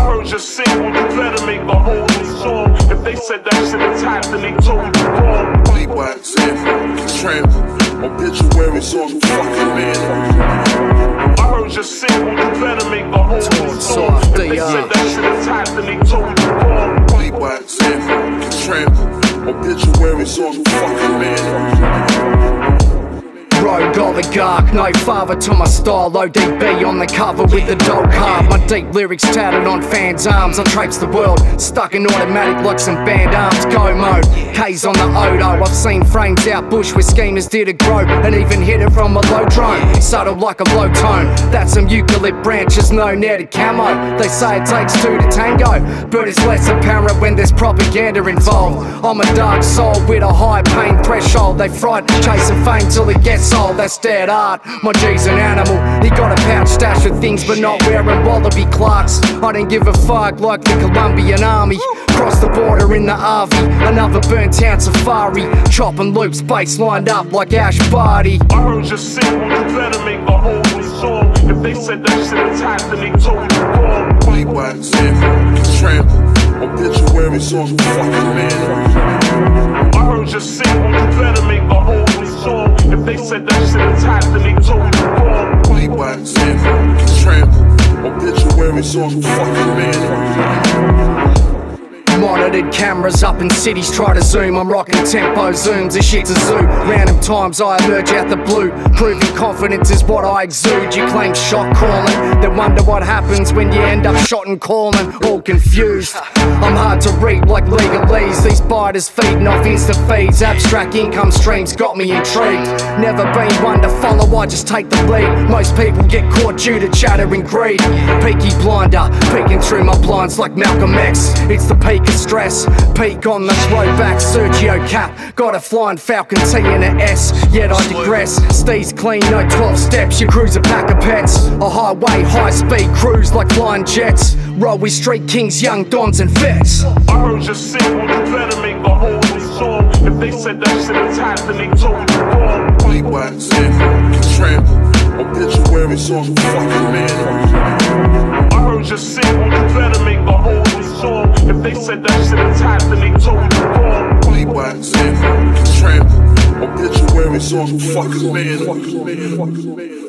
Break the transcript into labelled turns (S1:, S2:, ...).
S1: I heard your single, you better make a whole new song. If they said that shit attacked, then they told you wrong.
S2: Bleed by example, tramp, obituary, so you fucking man.
S1: I heard your single, you better make a whole new song. If they said that shit attacked, then they told you wrong.
S2: Bleed by example, tramp, obituary, so you fucking
S3: oligarch, no father to my style. ODB on the cover with the dog heart. My deep lyrics tatted on fans' arms. I traipse the world, stuck in automatic like some band arms. Go mode, K's on the Odo. I've seen frames out bush where schemers did a grow and even hit it from a low drone. Subtle like a low tone. That's some eucalypt branches, no netted camo. They say it takes two to tango, but it's less apparent when there's propaganda involved. I'm a dark soul with a high pain threshold. They fright chasing fame till it gets old. That's dead art. My G's an animal. He got a pouch stash of things, but not wearing wallaby Clarks. I didn't give a fuck like the Colombian army. Cross the border in the RV, another burnt town safari. Chopping loops, bass lined up like Ash Barty.
S1: I heard your single, you better make a whole new song. If they said that shit attacked, then they told you wrong.
S2: Bleed by example, tramp, obituary, so you fucking man.
S1: I heard your single, you better make a whole said that shit attacked, then they told you wrong.
S2: Bleed by example, tramp, obituary, so you fucking man.
S3: Monitored cameras up in cities try to zoom. I'm rocking tempo zooms, this shit's a zoo. Random times I emerge out the blue. Proving confidence is what I exude. You claim shot calling, then wonder what happens when you end up shot and calling. All confused. I'm hard to read like legalese. These biters feeding off insta feeds. Abstract income streams got me intrigued. Never been one to follow, I just take the lead. Most people get caught due to chattering greed. Peaky blinder, peeking through my blinds like Malcolm X. It's the peak of stress. Peak on the throwback Sergio cap. Got a flying Falcon T and an S. Yet I digress. Steez clean, no 12 steps. You cruise a pack of pets. A highway, high speed cruise like flying jets. Roll with street kings, young dons and vets.
S1: I heard your single, you better make the whole new song. If they said that shit attacked, then they told you wrong.
S2: Bleed by example, tramp, obituary, so you fucking man.
S1: I heard your single, you better make a whole
S2: example, tramp, obituary, so you fucking man.